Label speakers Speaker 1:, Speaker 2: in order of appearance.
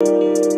Speaker 1: Música